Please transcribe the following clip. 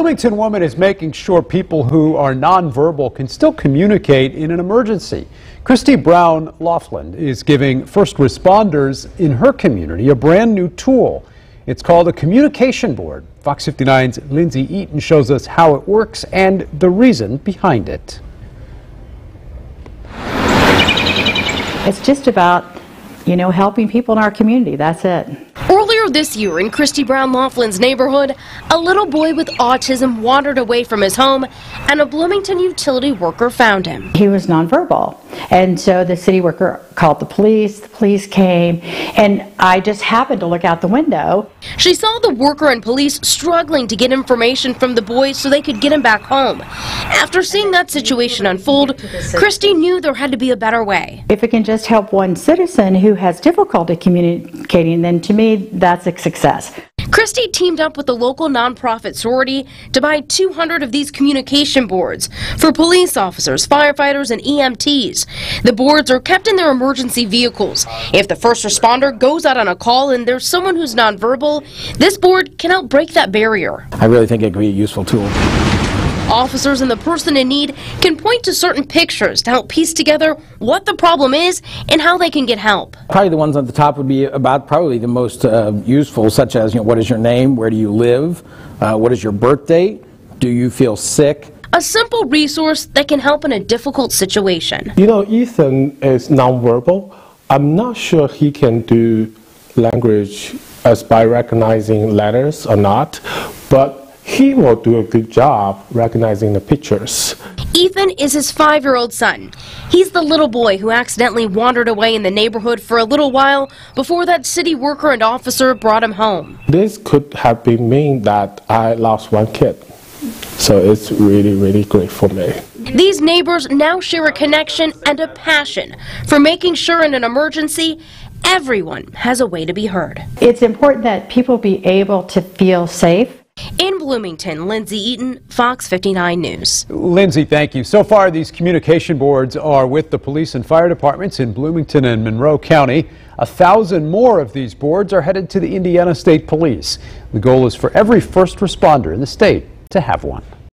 Bloomington woman is making sure people who are nonverbal can still communicate in an emergency. Christy Brown Laughlin is giving first responders in her community a brand new tool. It's called a communication board. Fox 59's Lindsay Eaton shows us how it works and the reason behind it. It's just about, you know, helping people in our community. That's it. Earlier this year in Christy Brown Laughlin's neighborhood, a little boy with autism wandered away from his home and a Bloomington utility worker found him. He was nonverbal. And so the city worker called the police, the police came, and I just happened to look out the window. She saw the worker and police struggling to get information from the boys so they could get him back home. After seeing that situation unfold, Christy knew there had to be a better way. If it can just help one citizen who has difficulty communicating, then to me, that's a success. Christy teamed up with a local nonprofit sorority to buy 200 of these communication boards for police officers, firefighters, and EMTs. The boards are kept in their emergency vehicles. If the first responder goes out on a call and there's someone who's nonverbal, this board can help break that barrier. I really think it could be a useful tool. Officers and the person in need can point to certain pictures to help piece together what the problem is and how they can get help. Probably the ones at the top would be about probably the most uh, useful, such as, you know, what is your name, where do you live, uh, what is your birth date, do you feel sick, a simple resource that can help in a difficult situation. You know, Ethan is nonverbal. I'm not sure he can do language as by recognizing letters or not, but he will do a good job recognizing the pictures. Ethan is his five-year-old son. He's the little boy who accidentally wandered away in the neighborhood for a little while before that city worker and officer brought him home. This could have been mean that I lost one kid. So it's really, really great for me. These neighbors now share a connection and a passion for making sure in an emergency everyone has a way to be heard. It's important that people be able to feel safe in Bloomington, Lindsay Eaton, Fox 59 News. Lindsay, thank you. So far, these communication boards are with the police and fire departments in Bloomington and Monroe County. A thousand more of these boards are headed to the Indiana State Police. The goal is for every first responder in the state to have one.